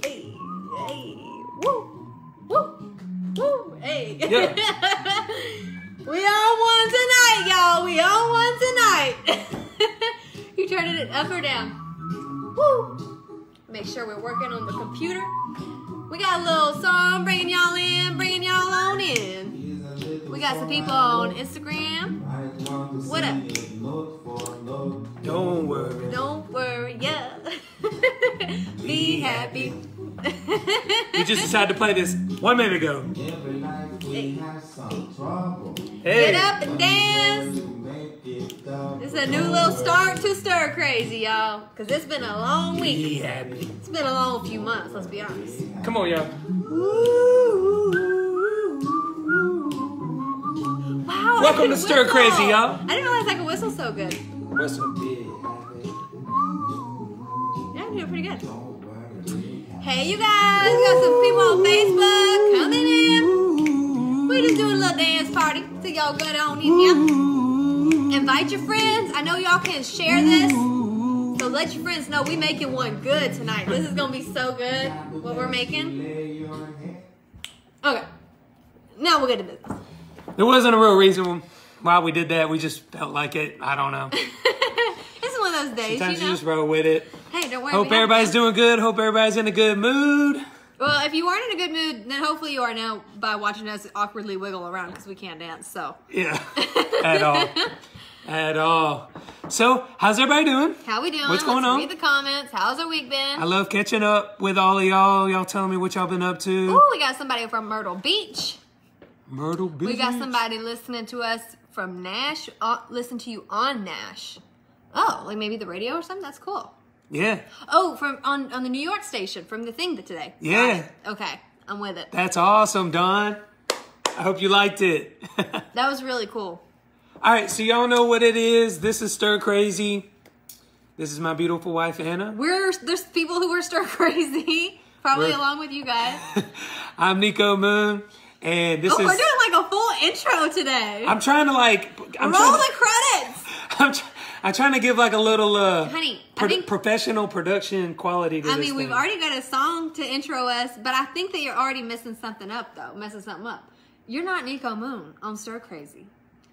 Hey, hey, woo, woo, woo, hey. Yeah. we on one tonight, y'all. We on one tonight. you turning it up or down? Woo. Make sure we're working on the computer. We got a little song bringing y'all in, bringing y'all on in. We got some people on Instagram. What up? Don't worry. Don't worry, yeah. Be happy. We just decided to play this one minute ago. Hey. Hey. Get up and dance. It's a new little start to stir crazy, y'all. Cause it's been a long Be week. happy. It's been a long few months, let's be honest. Come on, y'all. Wow. Welcome can to Stir whistle. Crazy, y'all. I didn't realize I could whistle so good. Whistle. Yeah, I can do it pretty good. Hey, you guys, we got some people on Facebook coming in. We just doing a little dance party. So y'all get on in here. Invite your friends. I know y'all can share this. So let your friends know we making one good tonight. This is gonna be so good. What we're making. Okay. Now we'll get to do business. There wasn't a real reason why we did that. We just felt like it. I don't know. This is one of those days, Sometimes you you just roll with it. Hey, don't worry. Hope everybody's doing good. Hope everybody's in a good mood. Well, if you weren't in a good mood, then hopefully you are now by watching us awkwardly wiggle around because we can't dance. So, Yeah. At all. At all. So, how's everybody doing? how we doing? What's going Let's on? Read the comments. How's our week been? I love catching up with all of y'all. Y'all telling me what y'all been up to. Ooh, we got somebody from Myrtle Beach. Myrtle Beach. We got somebody listening to us from Nash. Uh, listen to you on Nash. Oh, like maybe the radio or something. That's cool. Yeah. Oh, from on on the New York station from the thing that today. Yeah. Okay, I'm with it. That's awesome, Don. I hope you liked it. That was really cool. all right, so y'all know what it is. This is Stir Crazy. This is my beautiful wife, Anna. We're there's people who are stir crazy, probably We're- along with you guys. I'm Niko Moon, and this is Oh, is. we're doing like a full intro today. I'm trying to like. I'm Roll trying the credits. I'm, tr- I'm trying to give like a little uh, Honey, pro- think- professional production quality to I mean, we've thing. already got a song to intro us, but I think that you're already missing something up, though. Messing something up. You're not Niko Moon on Stir Crazy.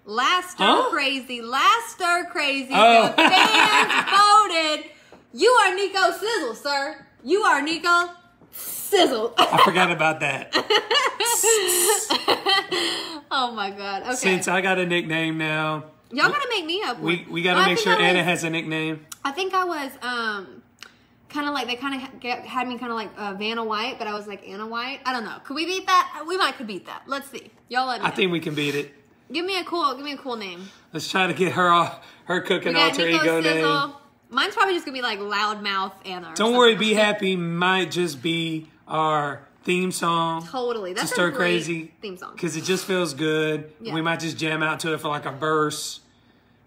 Last Stir Huh? Crazy, last Stir Crazy, Oh. the fans voted. You are Niko Sizzle, sir. You are Niko Sizzle. I forgot about that. oh my god. Okay. Since I got a nickname now, Y'all gotta make me up. we one. we got to Well, make sure I Anna has a nickname. I think I was um kind of like they kind of had me kind of like uh, Vanna White, but I was like Anna White. I don't know. Could we beat that? We might could beat that. Let's see. Y'all let me. I know. think we can beat it. Give me a cool. Give me a cool name. Let's try to get her off her cooking We alter Niko ego name. Mine's probably just gonna be like Loudmouth Anna. Don't worry, be happy might just be our theme song. Totally. That's to stir a great crazy theme song. because it just feels good. Yeah. We might just jam out to it for like a verse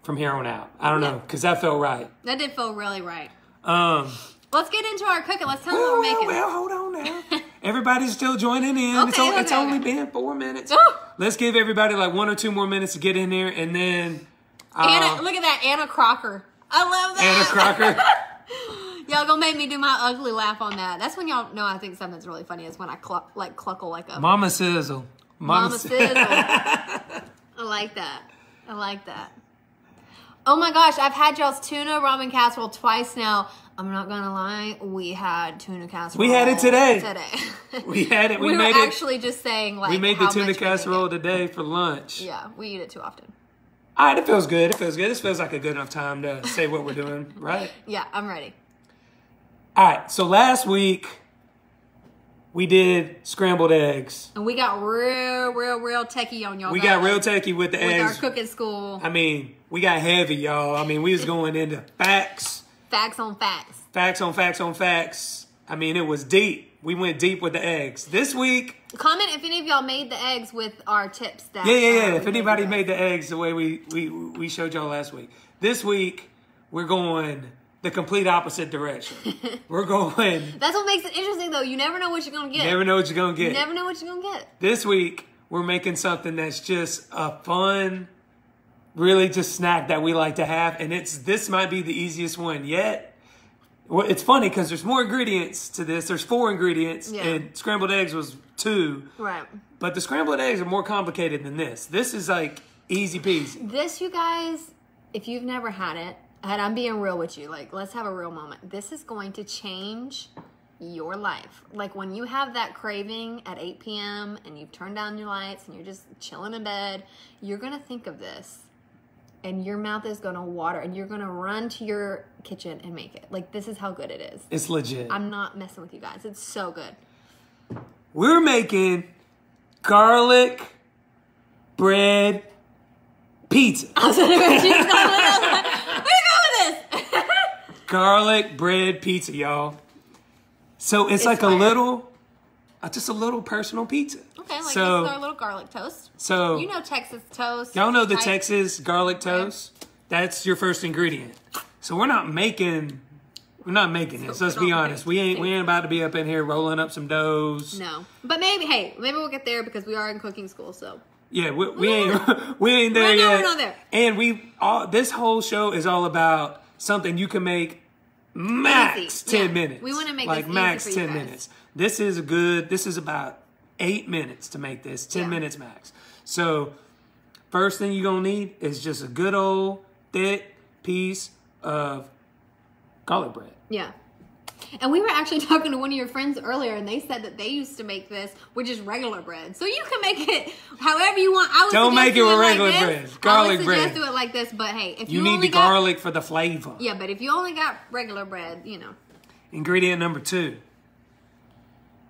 from here on out. I don't know because that felt right. That did feel really right. Um, Let's get into our cooking. Let's tell them well, what we're well, making. well, hold on now. Everybody's still joining in. okay, it's, Okay, o- it's okay, only okay. been four minutes. Let's give everybody like one or two more minutes to get in there, and then uh, Anna, look at that Anna Crocker. I love that. Anna Crocker. Y'all gonna make me do my ugly laugh on that. That's when y'all know I think something's really funny is when I cluck like cluckle like a Mama Sizzle. Mama Si- Sizzle. I like that. I like that. Oh my gosh, I've had y'all's tuna ramen casserole twice now. I'm not gonna lie, we had tuna casserole. We had it today. Today. we had it. We, we, made were it. actually just saying like we made the tuna much we make casserole today for lunch. Yeah, we eat it too often. All right, it feels good. It feels good. This feels like a good enough time to say what we're doing, right? Yeah, I'm ready. All right. So last week we did scrambled eggs. And we got real, real, real techie on y'all. We got real techie with the with our eggs. cooking school. I mean, we got heavy, y'all. I mean, we was going into facts, Facts on facts. facts on facts on facts. I mean, it was deep. We went deep with the eggs. This week, Comment if any of y'all made the eggs with our tips. That yeah, yeah, uh, yeah. If anybody made the eggs the way we we we showed y'all last week, this week we're going the complete opposite direction. we're going. That's what makes it interesting, though. You never know what you're gonna get. Never know what you're gonna get. You never know what you're gonna get. This week, we're making something that's just a fun, really just snack that we like to have. And it's this might be the easiest one yet. Well, it's funny because there's more ingredients to this. There's four ingredients, Yeah. and scrambled eggs was two. Right. But the scrambled eggs are more complicated than this. This is like easy peasy. This, you guys, if you've never had it, and I'm being real with you, like, let's have a real moment. This is going to change your life. Like, when you have that craving at 8 p.m. and you've turned down your lights and you're just chilling in bed, you're going to think of this. And your mouth is going to water and you're going to run to your kitchen and make it. Like, this is how good it is. It's legit. I'm not messing with you guys. It's so good. We're making garlic bread pizza. I was gonna go, she was going with this. Where you going with this? Garlic bread pizza, y'all. So it's, like a little, uh, just a little personal pizza. Okay, like so, this is our little garlic toast. so You know Texas toast. y'all know the? Texas garlic toast. That's your first ingredient. So we're not making, we're not making this. Let's be honest. We ain't, we ain't about to be up in here rolling up some doughs. No, but maybe. Hey, maybe we'll get there because we are in cooking school. So Yeah, we, we ain't we ain't there yet. we're not there. And we all this whole show is all about something you can make max Easy. ten Yeah. minutes. We wanna make like max for you ten guys. minutes. This is a good. This is about eight minutes to make this. Ten Yeah. minutes max. So first thing you're gonna need is just a good old thick piece of garlic bread. yeah. And we were actually talking to one of your friends earlier, and they said that they used to make this with just regular bread. So you can make it however you want. I would Don't make it with like regular this. bread. I would Garlic suggest bread. do it like this. But hey, if you, You need the got, garlic for the flavor. yeah, but if you only got regular bread, you know, Ingredient number two.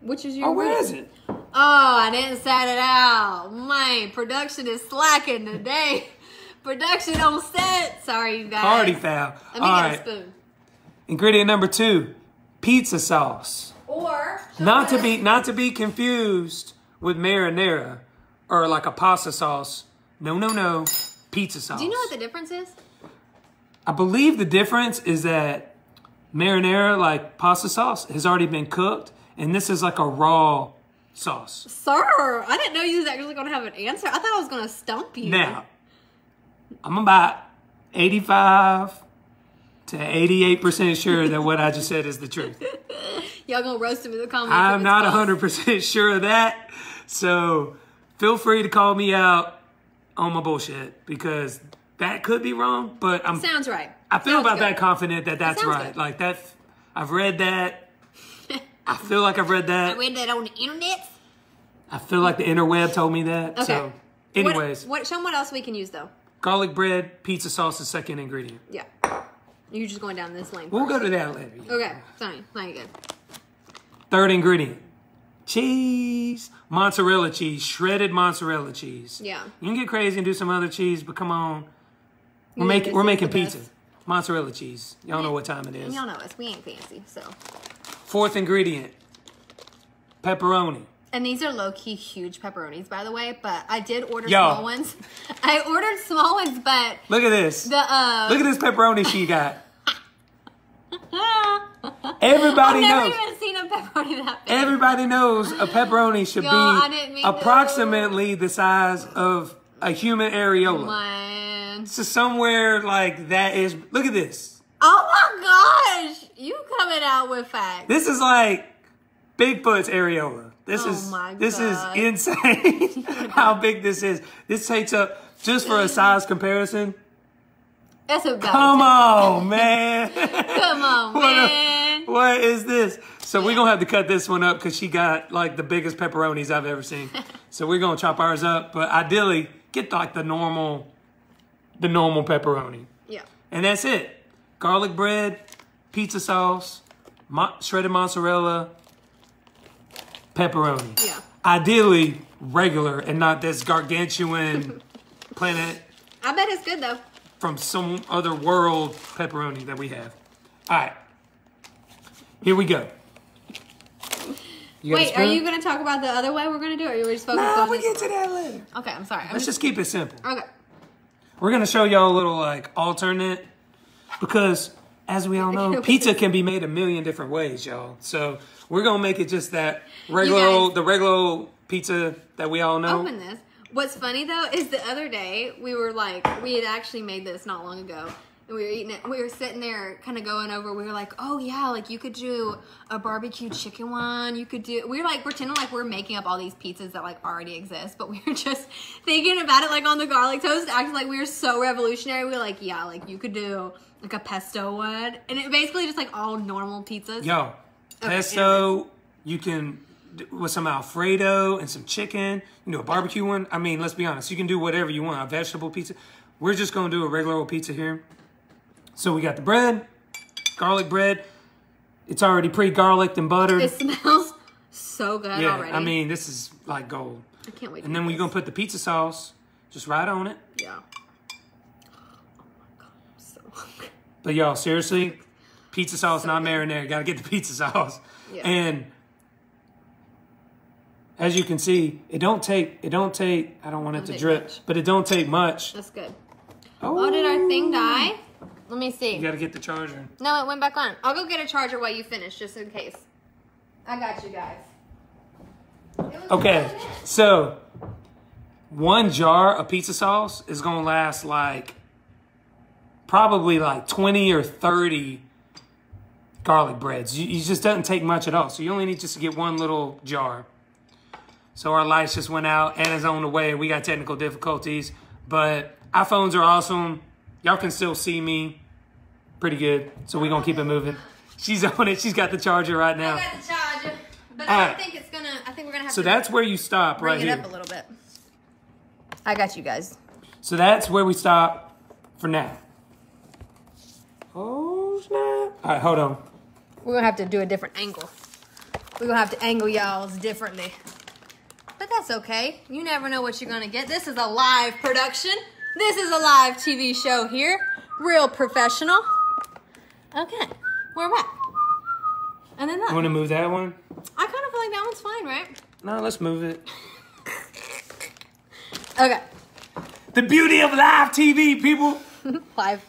which is your Oh, where ingredient? is it? Oh, I didn't set it out. Man, production is slacking today. production on set. Sorry, you guys. Party foul. Let me All get right. a spoon. Ingredient number two, pizza sauce. Or Not to be not to be confused with marinara or like a pasta sauce. No, no, no. Pizza sauce. Do you know what the difference is? I believe the difference is that marinara, like pasta sauce, has already been cooked, and this is like a raw sauce. Sir, I didn't know you was actually going to have an answer. I thought I was going to stump you. Now, I'm about 85 to 88% sure that what I just said is the truth. Y'all to roast him in the comments. I'm not false. 100% sure of that. So feel free to call me out on my bullshit because that could be wrong, but I'm Sounds right. I feel Sounds about good. that confident that that's right. good. Like that I've read that. I feel like I've read that. I read that on the internet. I feel like the interweb told me that. Okay. So anyways, What, what, show 'em what else we can use, though. garlic bread, pizza sauce is second ingredient. Yeah. You're just going down this lane. We'll go to that later. Okay, fine. Fine, good. Third ingredient. Cheese. Mozzarella cheese. Shredded mozzarella cheese. Yeah. You can get crazy and do some other cheese, but come on. We're making we're making pizza. best. Mozzarella cheese. Y'all know what time it is. Y'all know us. We ain't fancy, so. Fourth ingredient. Pepperoni. And these are low key huge pepperonis, by the way. But I did order Yo. small ones. I ordered small ones, but Look at this. the uh. Look at this pepperoni she got. Everybody I've never knows. even seen a pepperoni that big. Everybody knows a pepperoni should Yo, be approximately the size of a human areola. Man. So somewhere like that is. Look at this. Oh my gosh! You coming out with facts. This is like Bigfoot's areola. This Oh is this God. is insane. how big this is. This takes up just for a size comparison. That's about Come on, man. Come on, What a- man. what is this? So we're gonna have to cut this one up because she got like the biggest pepperonis I've ever seen. so we're gonna chop ours up, but ideally get like the normal, the normal pepperoni, Yeah. and that's it. Garlic bread, pizza sauce, mo- shredded mozzarella, pepperoni. Yeah. Ideally regular and not this gargantuan planet I bet it's good though. from some other world pepperoni that we have. All right. Here we go. You Wait, are you going to talk about the other way we're going to do it? Or you were just focused Nah, on we get to that later. Okay, I'm sorry. I'm Let's just keep it simple. okay. We're gonna show y'all a little like alternate because as we all know, pizza can be made a million different ways, y'all. So we're gonna make it just that regular guys- old, the regular old pizza that we all know. Open this. What's funny though is the other day we were like we had actually made this not long ago, and we were eating it. We were sitting there, kind of going over. We were like, "Oh yeah, like you could do a barbecue chicken one. You could do." We were like pretending like we are making up all these pizzas that like already exist, but we were just thinking about it like on the garlic toast, acting like we were so revolutionary. We were like, "Yeah, like you could do like a pesto one," and it basically just like all normal pizzas. Yo, pesto. You can with some Alfredo and some chicken. You know, a barbecue one. I mean, let's be honest. You can do whatever you want. A vegetable pizza. We're just gonna do a regular old pizza here. So we got the bread, garlic bread. It's already pre-garlicked and buttered. It smells so good yeah, already. I mean, this is like gold. I can't wait. And then we're gonna put the pizza sauce just right on it. Yeah. Oh my god, I'm so hungry. But y'all, seriously, pizza sauce, so not good. marinara. Got to get the pizza sauce. Yeah. And as you can see, it don't take it don't take I don't want it don't to drip, much. but it don't take much. That's good. Oh. oh, did our thing die? Let me see. You gotta get the charger. No, it went back on. I'll go get a charger while you finish, just in case. I got you guys. Okay, so one jar of pizza sauce is gonna last like probably like 20 or 30 garlic breads. You, you just doesn't take much at all. So you only need just to get one little jar. So our lights just went out. Anna's on the way. We got technical difficulties, but iPhones are awesome. Y'all can still see me pretty good. So we're gonna keep it moving. She's on it. She's got the charger right now. I got the charger, but I don't think it's gonna. I think we're gonna have so to. So that's where you stop right here. bring right it up a little bit. I got you guys. So that's where we stop for now. Oh snap! All right, hold on. We're gonna have to do a different angle. We're gonna have to angle y'all's differently. But that's okay. You never know what you're gonna get. This is a live production. This is a live TV show here. Real professional. Okay, we're back. And then that. You wanna move that one? I kind of feel like that one's fine, right? No, let's move it. okay. The beauty of live TV, people. live,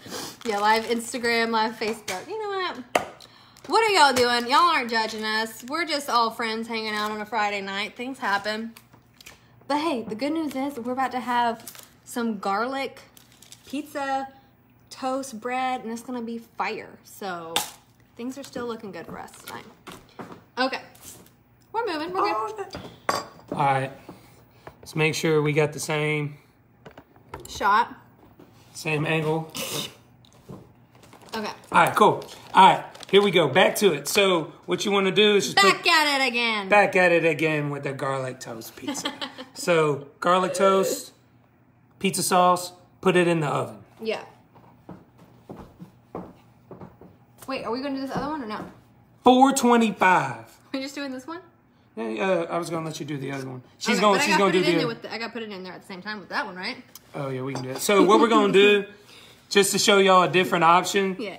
yeah, live Instagram, live Facebook. You know what? What are y'all doing? Y'all aren't judging us. We're just all friends hanging out on a Friday night. Things happen. But hey, the good news is we're about to have some garlic pizza, toast, bread, and it's gonna be fire. So things are still looking good for us tonight. Okay, we're moving. We're good. Oh, All right, let's make sure we got the same shot, same angle. Okay. All right, cool. All right. Here we go. Back to it. So what you want to do is just back put, at it again. Back at it again with the garlic toast pizza. so garlic toast, pizza sauce, put it in the oven. Yeah. Wait, are we going to do this other one or no? 425. We're just doing this one? Yeah, uh, I was gonna let you do the other one. She's okay, going. She's gonna do the. the. I got to put it in there at the same time with that one, right? Oh yeah, we can do it. So what we're gonna do, just to show y'all a different option. Yeah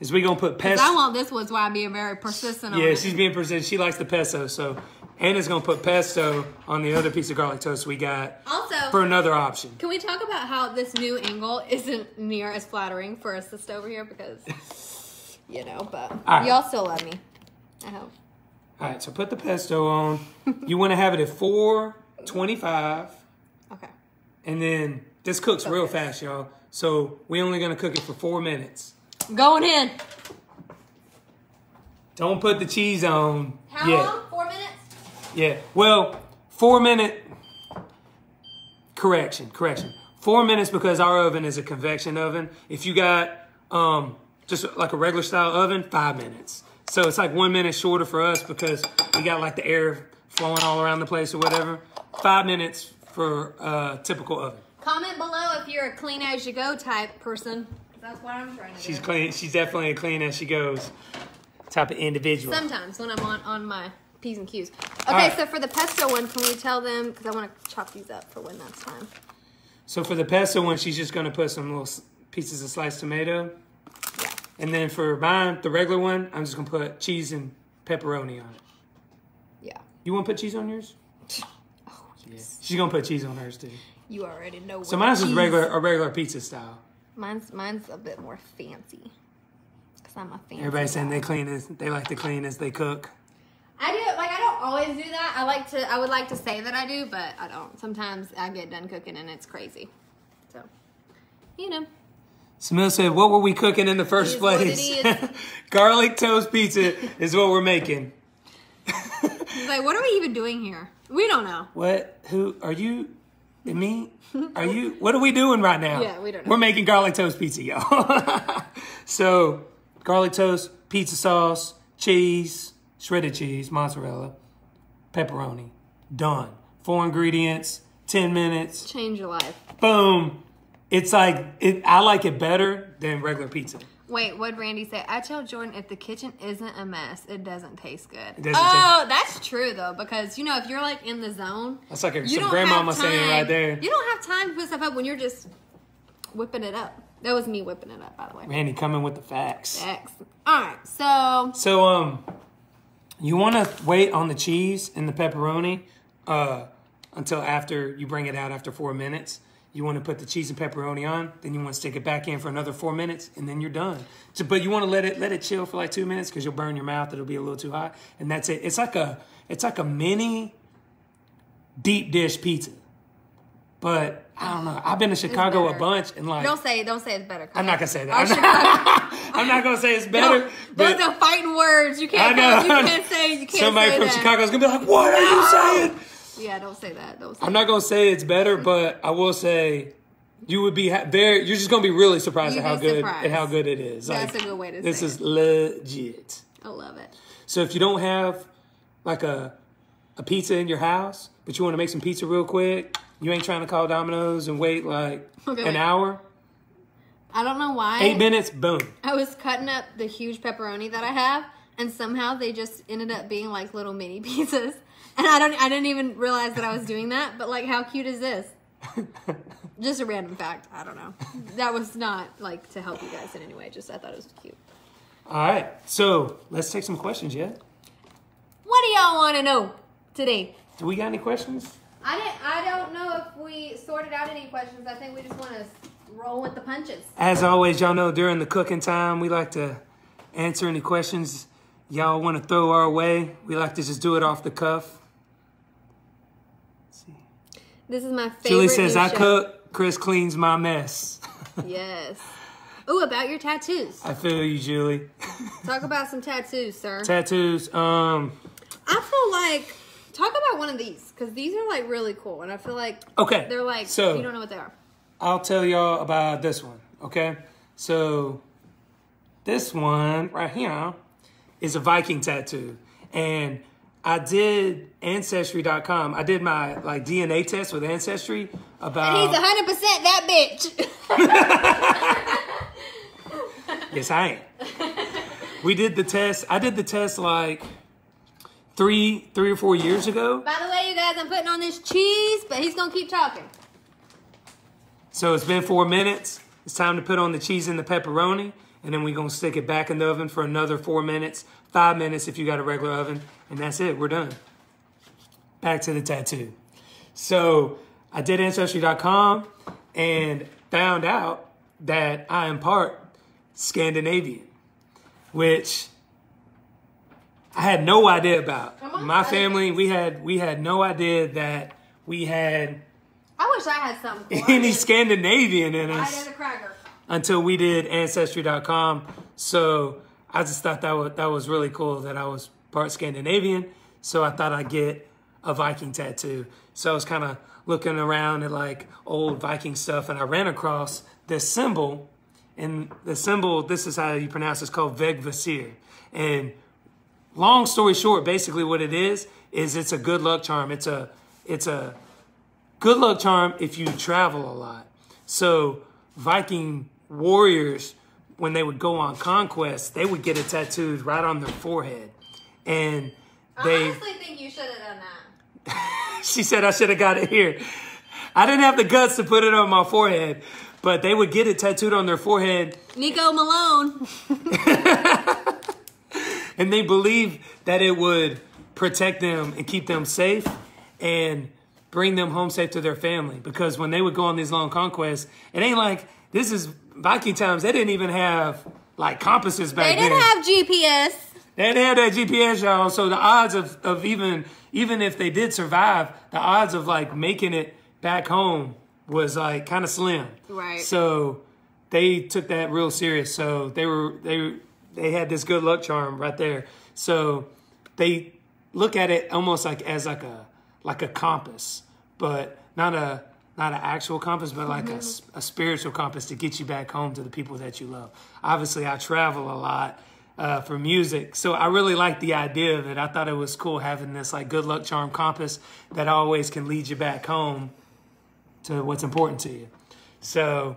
is we gonna put pesto. I want this one's why I'm being very persistent. Yeah, she's being persistent. She likes the pesto, so Hannah's gonna put pesto on the other piece of garlic toast we got. Also, for another option. Can we talk about how this new angle isn't near as flattering for us to sit over here because, you know, but right. y'all still love me. I hope. All right, so put the pesto on. you want to have it at 425. Okay. And then this cooks real fast, y'all. So we only gonna cook it for four minutes. Going in. Don't put the cheese on. How yet. long? Four minutes? Yeah. Well, four minute. Correction. Correction. Four minutes because our oven is a convection oven. If you got um, just like a regular style oven, five minutes. So it's like one minute shorter for us because we got like the air flowing all around the place or whatever. Five minutes for a typical oven. Comment below if you're a clean as you go type person. That's what I'm trying to She's do. clean. She's definitely a clean as she goes type of individual. Sometimes when I'm on, on my P's and Q's. Okay, right. so for the pesto one, can we tell them, because I want to chop these up for when that's time. So for the pesto one, she's just going to put some little pieces of sliced tomato. Yeah. And then for mine, the regular one, I'm just going to put cheese and pepperoni on it. Yeah. You want to put cheese on yours? Oh, yes. Yeah. She's going to put cheese on hers, too. You already know. So mine's just regular, a regular pizza style. Mine's mine's a bit more fancy. Cause I'm a fancy. Everybody's saying they clean as they like to clean as they cook. I do like I don't always do that. I like to I would like to say that I do, but I don't. Sometimes I get done cooking and it's crazy. So, you know. Samil said, "What were we cooking in the first is what it place? Garlic toast pizza is what we're making." He's like, what are we even doing here? We don't know. What? Who are you? Me? Are you? What are we doing right now? Yeah, we don't know. We're making garlic toast pizza, y'all. so, garlic toast, pizza sauce, cheese, shredded cheese, mozzarella, pepperoni. Done. Four ingredients. Ten minutes. Change your life. Boom. It's like it. I like it better than regular pizza. Wait, what Randy say? I tell Jordan if the kitchen isn't a mess, it doesn't taste good. Doesn't oh, that's true though, because you know if you're like in the zone, That's like a, you some don't grandmama have saying time- right there. You don't have time to put stuff up when you're just whipping it up. That was me whipping it up, by the way. Randy coming with the facts. X. All right, so So um, you want to wait on the cheese and the pepperoni uh until after you bring it out after four minutes. You want to put the cheese and pepperoni on, then you want to stick it back in for another four minutes, and then you're done. So, but you want to let it let it chill for like two minutes because you'll burn your mouth. It'll be a little too hot, and that's it. It's like a it's like a mini deep dish pizza. But I don't know. I've been to Chicago a bunch, and like don't say don't say it's better. I'm not gonna say that. I'm not, I'm not gonna say it's better. No, but- those are fighting words. You can't. I know. You can't say. You can't Somebody from that. Chicago's gonna be like, "What are you saying?" Yeah, don't say that. Don't say I'm not gonna say it's better, but I will say you would be ha- very. You're just gonna be really surprised You'd at how good surprised. at how good it is. That's Like, a good way to say it. This is legit. I love it. So if you don't have like a a pizza in your house, but you want to make some pizza real quick, you ain't trying to call Domino's and wait like Okay, an wait. hour, I don't know why. eight minutes, boom. I was cutting up the huge pepperoni that I have, and somehow they just ended up being like little mini pizzas. And I don't, I didn't even realize that I was doing that. But like, how cute is this? Just a random fact. I don't know. That was not like to help you guys in any way. Just I thought it was cute. All right, so let's take some questions. Yeah, What do y'all want to know today? do we got any questions? I didn't. I don't know if we sorted out any questions. I think we just want to roll with the punches. As always, y'all know during the cooking time, we like to answer any questions y'all want to throw our way. We like to just do it off the cuff. This is my favorite. Julie says, I show." cook, Chris cleans my mess. Yes. Ooh, about your tattoos. I feel you, Julie. Talk about some tattoos, sir. Tattoos, um, I feel like talk about one of these because these are like really cool, and I feel like okay. they're like so you don't know what they are. I'll tell y'all about this one, okay? So this one right here is a Viking tattoo. And I did ancestry.com. I did my like DNA test with ancestry about He's hundred percent that bitch. Yes, I am. we did the test. I did the test like three, three or four years ago. By the way, you guys, I'm putting on this cheese, but he's gonna keep talking. So it's been four minutes. It's time to put on the cheese and the pepperoni, and then we're gonna stick it back in the oven for another four minutes, five minutes if you got a regular oven, and that's it. We're done. Back to the tattoo. So I did ancestry.com and found out that I am part Scandinavian, which I had no idea about. On, My family, we had we had no idea that we had I wish I had something. Any Scandinavian in us as a cracker. Until we did Ancestry.com. So I just thought that was, that was really cool that I was part Scandinavian. So I thought I'd get a Viking tattoo. So I was kind of looking around at like old Viking stuff and I ran across this symbol. And the symbol, this is how you pronounce it, it's called Vegvisir. And long story short, basically what it is, is it's a good luck charm. It's a, it's a, good luck charm if you travel a lot. So Viking warriors, when they would go on conquest, they would get it tattooed right on their forehead. And they. I honestly think you should have done that. she said I should have got it here. I didn't have the guts to put it on my forehead, but they would get it tattooed on their forehead Niko Malone. and they believed that it would protect them and keep them safe and bring them home safe to their family. Because when they would go on these long conquests, it ain't like this is Viking times. They didn't even have like compasses back then. They then. didn't have GPS. they didn't have that GPS, y'all. So the odds of, of even even if they did survive, the odds of like making it back home was like kind of slim. Right. So they took that real serious. So they were they they had this good luck charm right there. So they look at it almost like as like a like a compass, but not a not an actual compass, but like a spiritual compass to get you back home to the people that you love. Obviously, I travel a lot uh, for music, so I really like the idea of it. I thought it was cool having this like good luck charm compass that always can lead you back home to what's important to you. So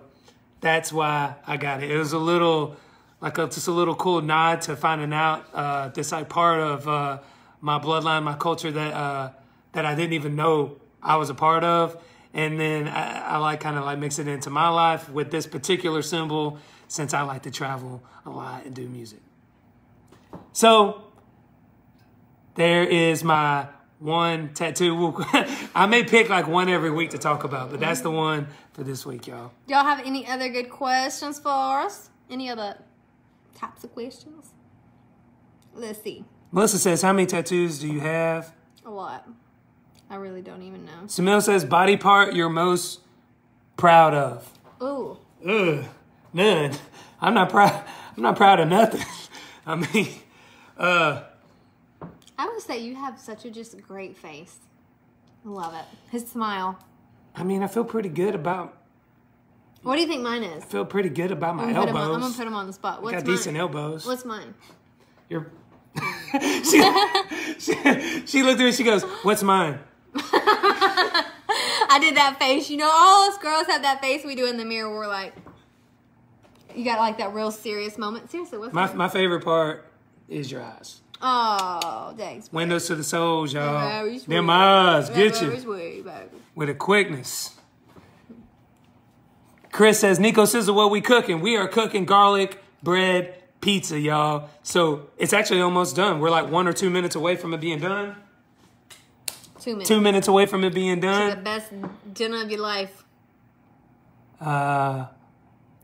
that's why I got it. It was a little like a, just a little cool nod to finding out uh, this like part of uh, my bloodline, my culture that uh, that I didn't even know I was a part of. And then I, I like kind of like mix it into my life with this particular symbol since I like to travel a lot and do music. So there is my one tattoo. I may pick like one every week to talk about, but that's the one for this week, y'all. Y'all have any other good questions for us? Any other types of questions? Let's see. Melissa says, How many tattoos do you have? A lot. I really don't even know. Samil says, Body part you're most proud of. Ooh. Ugh, none. I'm not proud. I'm not proud of nothing. I mean, uh, I would say you have such a just great face. I love it. His smile. I mean, I feel pretty good about. What do you think mine is? I feel pretty good about my I'm put on, I'm gonna put him on the spot. What's Got mine? decent elbows. What's mine? You're. she, she, she looked at me. She goes, "What's mine?" I did that face. You know, all us girls have that face we do in the mirror. Where we're like, you got like that real serious moment. Seriously, what's My my favorite part is your eyes. Oh, thanks. Windows to the souls, y'all. Sweet. Them eyes get you sweet, with a quickness. Chris says, Niko Sizzle, what we cooking? We are cooking garlic bread pizza, y'all. So it's actually almost done. We're like one or two minutes away from it being done. Two minutes. Two minutes away from it being done. The best dinner of your life. Uh,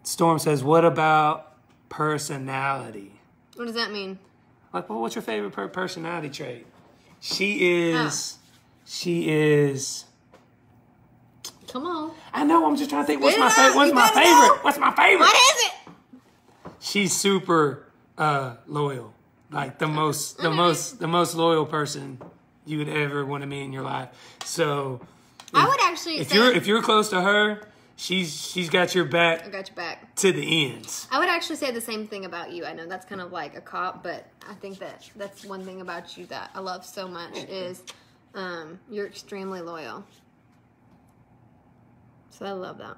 Storm says, what about personality? What does that mean? Like, well, what's your favorite per- personality trait? She is, she is. Come on. I know. I'm just trying to think. What's my it out. favorite? What's my favorite? What's my favorite? What is it? She's super uh, loyal. Like the most, the most, the most loyal person you would ever want to meet in your life. So I would actually if you're if you're close to her, she's she's got your back. I got your back. to the ends. I would actually say the same thing about you. I know that's kind of like a cop, but I think that that's one thing about you that I love so much is um, you're extremely loyal. So I love that.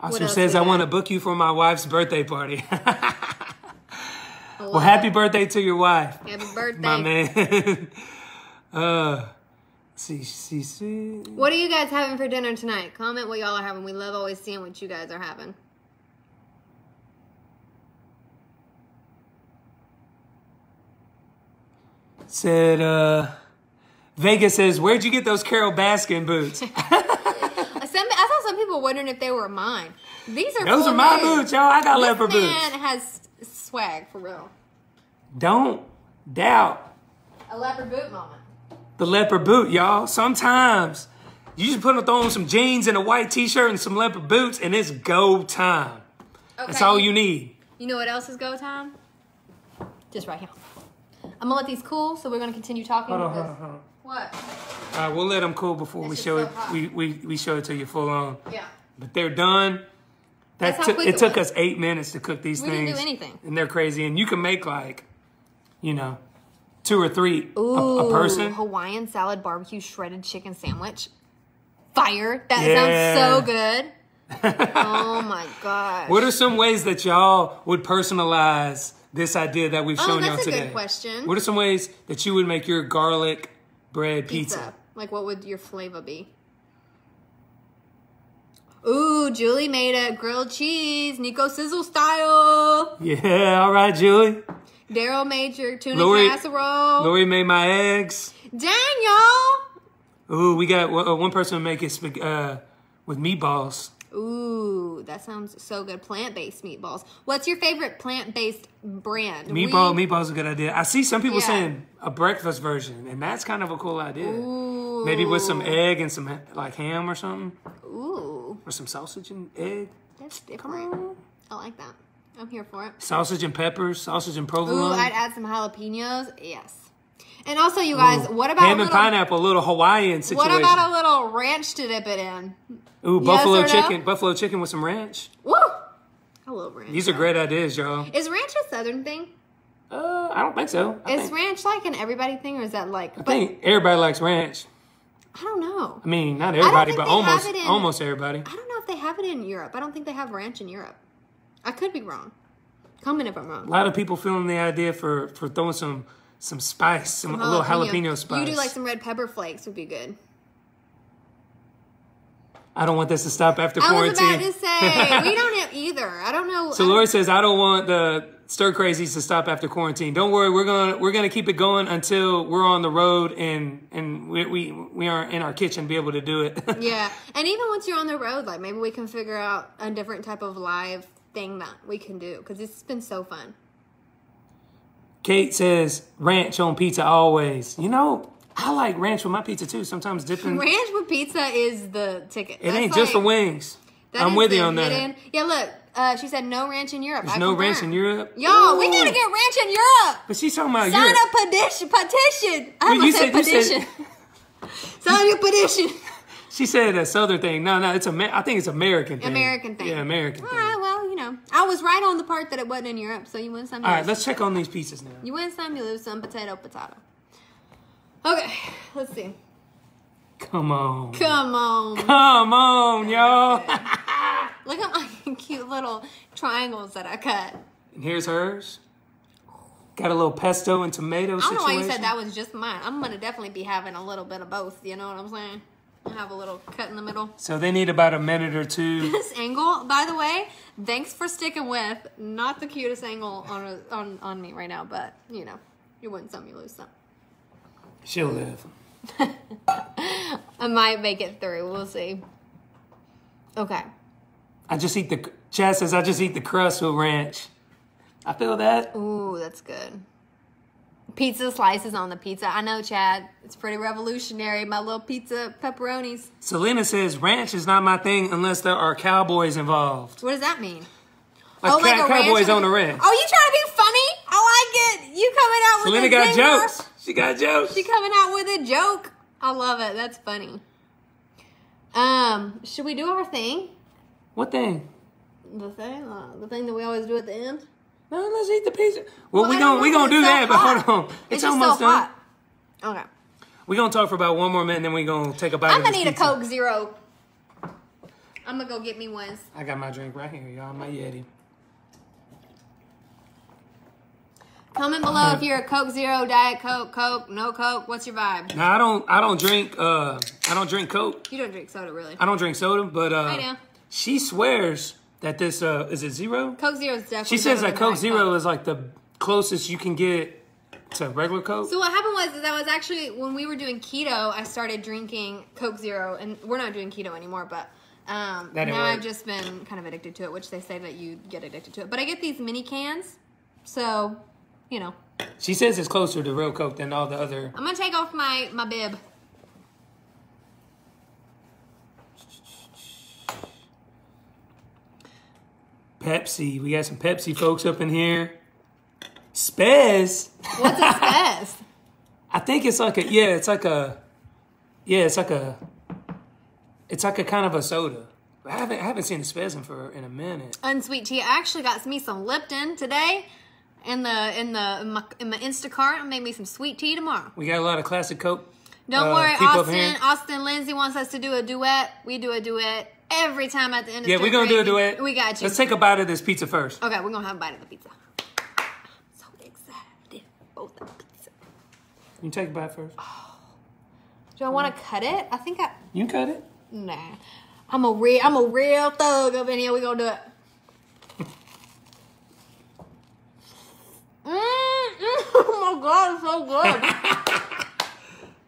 Oscar says, "I want to book you for my wife's birthday party." Well, happy birthday to your wife, happy birthday. my man. uh, see, see, see. What are you guys having for dinner tonight? Comment what y'all are having. We love always seeing what you guys are having. Said, uh, Vegas says, "Where'd you get those Carole Baskin boots?" Some, I saw some people wondering if they were mine. These are Those full are my boots, y'all. I got This leopard boots. man has swag for real. Don't doubt A leopard boot moment. the leopard boot, y'all. Sometimes you just put on some jeans and a white t-shirt and some leopard boots, and it's go time. That's all you need. You know what else is go time? Just right here. I'm gonna let these cool, so we're gonna continue talking. Hold on, hold on, hold on. What? All right, we'll let them cool before we show just it. hot. We, we we show it to you full on. Yeah. But they're done. That That's how quick it it took was. us eight minutes to cook these We things. didn't do anything. and they're crazy. And you can make like, you know, two or three a, Ooh, a person. Hawaiian salad barbecue shredded chicken sandwich. Fire. That Yeah. sounds so good. oh my gosh. What are some ways that y'all would personalize this idea that we've Oh, shown that's y'all a good today? question. What are some ways that you would make your garlic bread pizza? pizza. Like, what would your flavor be? Ooh, Julie made a grilled cheese, Niko Sizzle style. Yeah, all right, Julie. Daryl made your tuna Lori- casserole. Lori made my eggs. Daniel. Ooh, we got uh, one person make it uh, with meatballs. Ooh, that sounds so good. Plant based meatballs. What's your favorite plant based brand? Meatball, We- meatballs is a good idea. I see some people Yeah. saying a breakfast version, and that's kind of a cool idea. Ooh. Maybe with some egg and some like ham or something, Ooh. or some sausage and egg. That's different. I like that. I'm here for it. Sausage and peppers, sausage and Ooh, provolone. I'd add some jalapenos. Yes. And also, you guys, Ooh. what about ham a and little, pineapple? A little Hawaiian situation? what about a little ranch to dip it in? Ooh, Yes buffalo or no? chicken, buffalo chicken with some ranch. Woo! I love ranch. These are great ideas, y'all. Is ranch a southern thing? Uh, I don't think so. I Is think, ranch like an everybody thing, or is that like? I But think everybody likes ranch. I don't know. I mean, not everybody, but almost in- almost everybody. I don't know if they have it in Europe. I don't think they have ranch in Europe. I could be wrong. Comment if I'm wrong. A lot of people feeling the idea for for throwing some some spice, some, a little jalapeno spice. You do like some red pepper flakes would be good. I don't want this to stop after quarantine. I was about to say we don't have either. I don't know. so Lori says, I don't want the stir crazies to stop after quarantine. Don't worry, we're gonna we're gonna keep it going until we're on the road and and we we, we are in our kitchen be able to do it. yeah, and even once you're on the road, like maybe we can figure out a different type of live thing that we can do because it's been so fun. Kate says ranch on pizza always. You know, I like ranch with my pizza too. Sometimes dipping. Ranch with pizza is the ticket. it ain't just for wings. I'm with you on that. Yeah, look. Uh, she said no ranch in Europe. There's I no confirm. ranch in Europe. Y'all, we gotta get ranch in Europe. But she's talking about Sign Europe. a petition. Petition. I almost said you said- petition. Sign your petition. She said a southern thing. No, no, it's a. I think it's American thing. American thing. Yeah, American All thing. right, well, know, I was right on the part that it wasn't in Europe. So you win some. All right, let's check on these pieces now. You win some, you lose some. Potato, potato. Okay, let's see. Come on. Come on. Come on, y'all. Look at my cute little triangles that I cut. and here's hers. Got a little pesto and tomato I don't know why you said that was just mine. I'm gonna definitely be having a little bit of both. You know what I'm saying? I have a little cut in the middle. So they need about a minute or two. This angle, by the way, thanks for sticking with. Not the cutest angle on a, on on me right now, but you know, you win some, you lose some. She'll live. I might make it through. We'll see. Okay. I just eat the. Chad says I just eat the crust with ranch. I feel that. Ooh, that's good. Pizza slices on the pizza. I know, Chad. It's pretty revolutionary. My little pizza pepperonis. Selena says ranch is not my thing unless there are cowboys involved. What does that mean? Like, Oh, like a cowboys on- on the ranch. Oh, you trying to be funny? I like it. You coming out with Selena a got jokes. She got jokes. She coming out with a joke. I love it. That's funny. Um, should we do our thing? What thing? The thing, uh, the thing that we always do at the end. No, let's eat the pizza. Well, Well, we gonna don't we gonna do that, but hold on. It's, just almost so done. hot. Okay. We're gonna talk for about one more minute, and then we're gonna take a bite. I'm of gonna this need a. Coke Zero. I'm gonna go get me ones. I got my drink right here, y'all. My Yeti. Comment below if you're a Coke Zero, Diet Coke, Coke, no Coke. What's your vibe? No, I don't I don't drink uh I don't drink Coke. You don't drink soda, really. I don't drink soda, but uh I know. she swears that this uh is it zero? Coke Zero is definitely. She says that Coke Zero is like the closest you can get to regular Coke. So what happened was is I was actually when we were doing keto, I started drinking Coke Zero, and we're not doing keto anymore, but um, now work. I've just been kind of addicted to it, which they say that you get addicted to it. But I get these mini cans, so you know She says it's closer to real Coke than all the other. I'm gonna take off my my bib. Pepsi. We got some Pepsi folks up in here. Spez. What's a spez? I think it's like a yeah, it's like a yeah, it's like a it's like a kind of a soda. I haven't I haven't seen a Spez in for in a minute. Unsweet tea. I actually got me some Lipton today. In the in the in my, in my Instacart, I made me some sweet tea tomorrow. We got a lot of classic Coke. Don't uh, worry, Austin. Austin Lindsay wants us to do a duet. We do a duet every time at the end of the day, Yeah, we're gonna do a duet. We got you. Let's take a bite of this pizza first. Okay, we're gonna have a bite of the pizza. So excited. Both the pizza. You take a bite first. Do I want to cut it? I think I. You cut it. Nah. I'm a real. I'm a real thug up in here. We gonna do it. Mm, mm, oh my god, it's so good.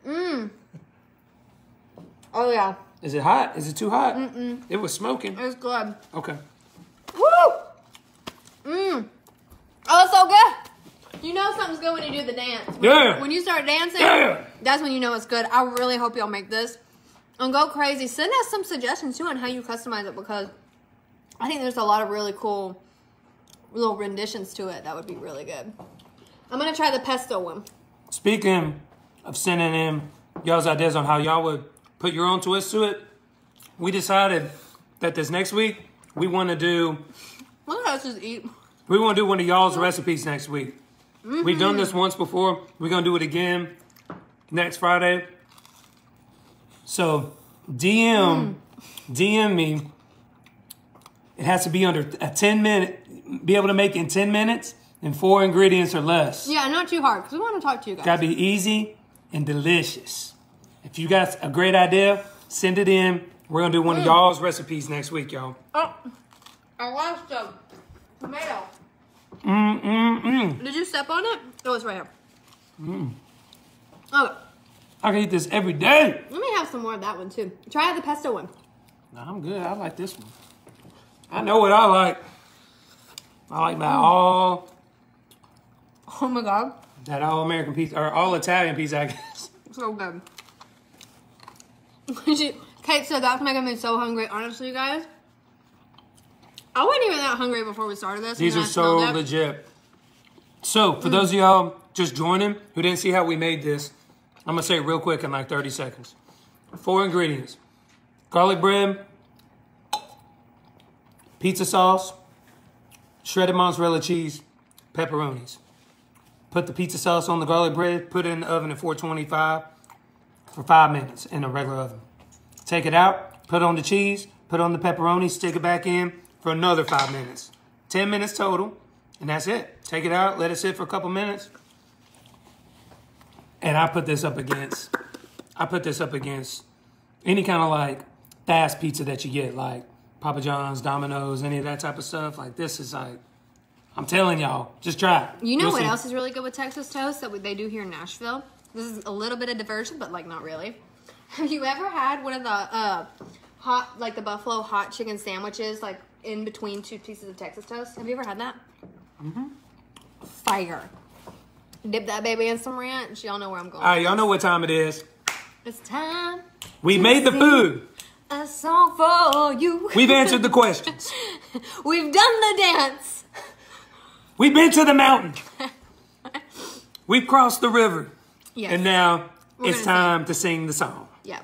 Mmm. Oh yeah, Is it hot? Is it too hot? Mm-mm. It was smoking. it's good. Okay. Woo! Mmm. Oh, it's so good. You know something's good when you do the dance. When, Yeah. When you start dancing, Yeah. that's when you know it's good. I really hope y'all make this. And go crazy. Send us some suggestions too on how you customize it because I think there's a lot of really cool little renditions to it that would be really good. I'm gonna try the pesto one. Speaking of sending in y'all's ideas on how y'all would put your own twist to it, we decided that this next week we want to do at us just eat. we want to do one of y'all's recipes next week. We've done mm-hmm. this once before. We're gonna do it again next Friday. So DM mm. DM me. It has to be under a 10 minute, be able to make in 10 minutes and four ingredients or less. Yeah, not too hard because we want to talk to you guys. Gotta be easy and delicious. If you got a great idea, send it in. We're gonna do one of y'all's recipes next week, y'all. Oh, our last uh, tomato. Mm mm mm. Did you step on it? Oh, it's right here. Mm. Oh, I can eat this every day. let me have some more of that one too. Try the pesto one. No, I'm good. I like this one. I know what I like. I like my all Oh my god, that all American pizza or all Italian pizza. I guess. so good. She- Kate said that's making me so hungry. Honestly, you guys, I wasn't even that hungry before we started this. These are so legit. So, for those of y'all just joining who didn't see how we made this, I'm gonna say it real quick in like 30 seconds. Four ingredients: garlic bread, pizza sauce, shredded mozzarella cheese, pepperonis. Put the pizza sauce on the garlic bread. Put it in the oven at 425 for five minutes in a regular oven. Take it out, put on the cheese, put on the pepperoni, stick it back in for another five minutes. 10 minutes total, and that's it. Take it out, let it sit for a couple minutes. And I put this up against, I put this up against any kind of like fast pizza that you get, like Papa John's, Domino's, any of that type of stuff. Like this is like, I'm telling y'all, just try it. You know You'll what see. else is really good with Texas toast that they do here in Nashville? This is a little bit of diversion, but like not really. Have you ever had one of the uh, hot, like the buffalo hot chicken sandwiches, like in between two pieces of Texas toast? Have you ever had that? Mm-hmm. Fire. Dip that baby in some ranch. Y'all know where I'm going. All right, y'all know what time it is. It's time. We made the food. A song for you. We've answered the questions. We've done the dance. We've been to the mountain. We've crossed the river. Yes. And now We're it's time to sing the song. Yeah.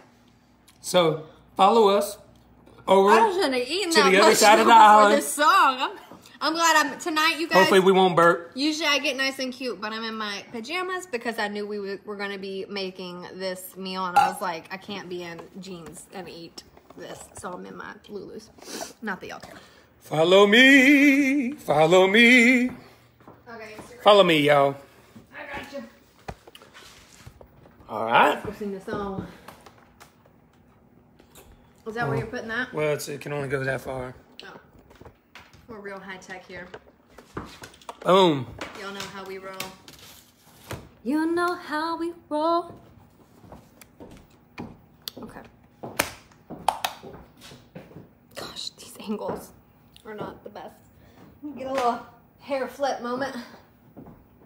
So follow us over. I shouldn't have eaten To the other side of the island. this song. I'm, I'm glad I'm tonight. You guys. Hopefully we won't burp. Usually I get nice and cute, but I'm in my pajamas because I knew we were, were going to be making this meal, and I was like, I can't be in jeans and eat this, so I'm in my Lulus. Not that y'all care. Follow me. Follow me. Okay, Follow me, y'all. I got you. All right. Go sing the song. Is that where you're putting that? Well, it's, it can only go that far. Oh. We're real high tech here. Boom. Y'all know how we roll. You know how we roll. Okay. Gosh, these angles are not the best. Get a little hair flip moment.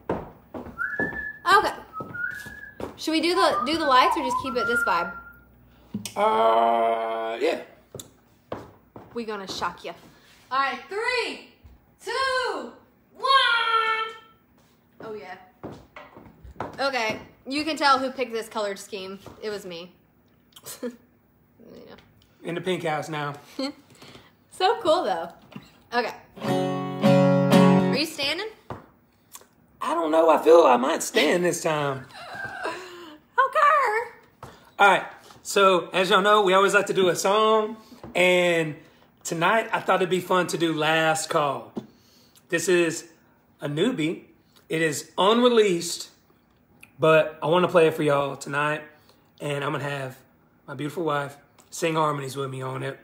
Okay. Should we do the do the lights or just keep it this vibe? Uh, yeah. We gonna shock you. All right, three, two, one. Oh yeah. Okay, you can tell who picked this colored scheme. It was me. you know. In the pink house now. So cool though. Okay. Are you standing? I don't know. I feel I might stand this time. All right. So, as y'all know, we always like to do a song. And tonight, I thought it'd be fun to do Last Call. This is a newbie, it is unreleased, but I want to play it for y'all tonight. And I'm going to have my beautiful wife sing harmonies with me on it.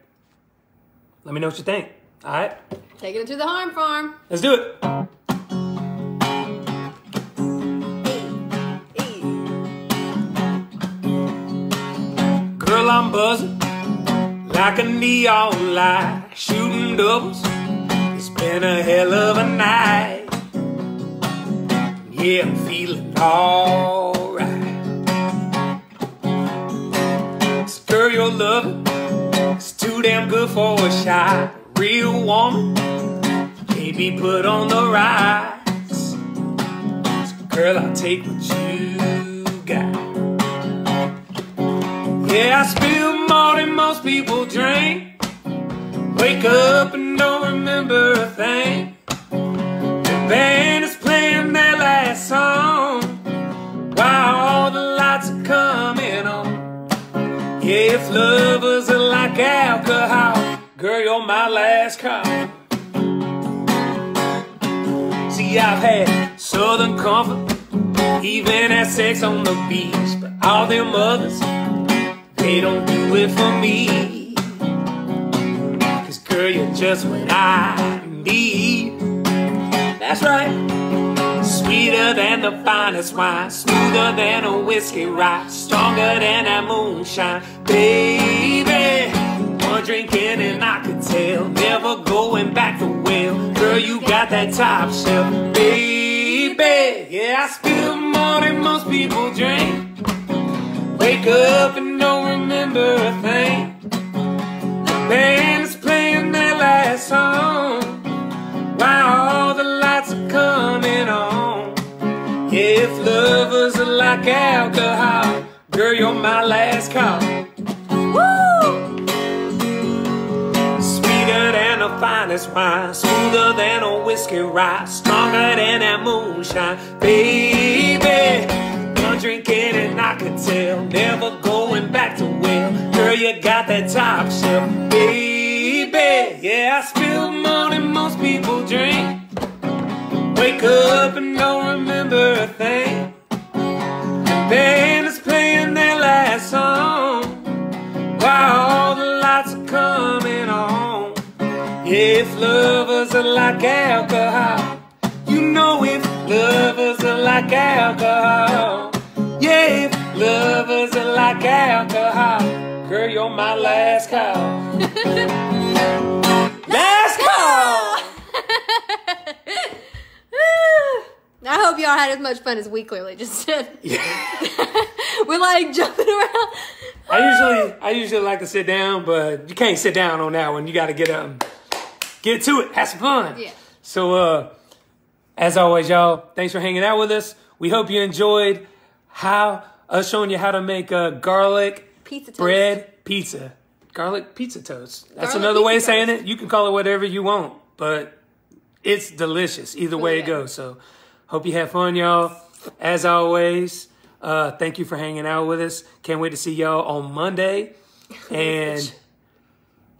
Let me know what you think. All right? Taking it to the harm farm. Let's do it. I'm buzzing like a neon light, shooting doubles. It's been a hell of a night. Yeah, I'm feeling alright. This girl you're loving is too damn good for a shot. Real woman can't be put on the rocks. So girl, I'll take what you Yeah, I spill more than most people drink. Wake up and don't remember a thing. The band is playing their last song while all the lights are coming on. Yeah, if lovers are like alcohol, girl, you're my last call. See, I've had southern comfort, even had sex on the beach, but all them others, they don't do it for me. Cause girl, you're just what I need. That's right. Sweeter than the finest wine, smoother than a whiskey rye, stronger than that moonshine, baby. One drink in and I could tell, never going back to well. Girl, you got that top shelf, baby. Yeah, I spill more than most people drink. Wake up and don't remember a thing. The band is playing their last song while all the lights are coming on. If lovers are like alcohol, girl, you're my last call. Woo! Sweeter than the finest wine, smoother than a whiskey rye, stronger than that moonshine, baby. One drink in and I could tell, never going back to well. Girl, you got that top shelf, baby. Yeah, I spill more than most people drink. Wake up and don't remember a thing. The band is playing their last song while all the lights are coming on. Yeah, if lovers are like alcohol, you know if lovers are like alcohol. If lovers are like alcohol, girl, you're my last call. last call. I hope y'all had as much fun as we clearly just did. Yeah. We're like jumping around. I usually I usually like to sit down, but you can't sit down on that one. You got to get up, get to it, have some fun. Yeah. So, uh, as always, y'all, thanks for hanging out with us. We hope you enjoyed how us showing you how to make a garlic Pizza toast. bread pizza, garlic pizza toast. That's Garlic another way of saying toast. it. You can call it whatever you want, but it's delicious either way it goes. So, hope you have fun, y'all. As always, uh, thank you for hanging out with us. Can't wait to see y'all on Monday. And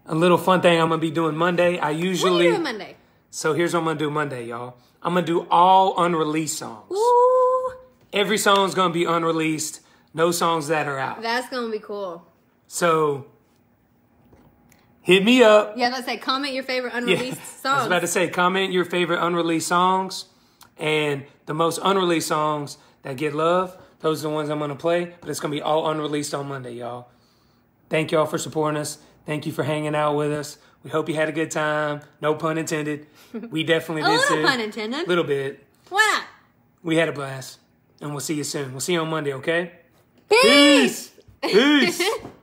a little fun thing I'm gonna be doing Monday. I What are usually Monday? so here's what I'm gonna do Monday, y'all. I'm gonna do all unreleased songs. Ooh, Every song's gonna be unreleased. No songs that are out. that's gonna be cool. So hit me up. Yeah, let's say comment your favorite Yeah, unreleased I was about to say comment your favorite unreleased songs, and the most unreleased songs that get love. Those are the ones I'm gonna play. But it's gonna be all unreleased on Monday, y'all. Thank y'all for supporting us. Thank you for hanging out with us. We hope you had a good time. No pun intended. We definitely A did little too. pun intended. A little bit. Why not? We had a blast. And we'll see you soon. We'll see you on Monday, okay? Peace. Peace.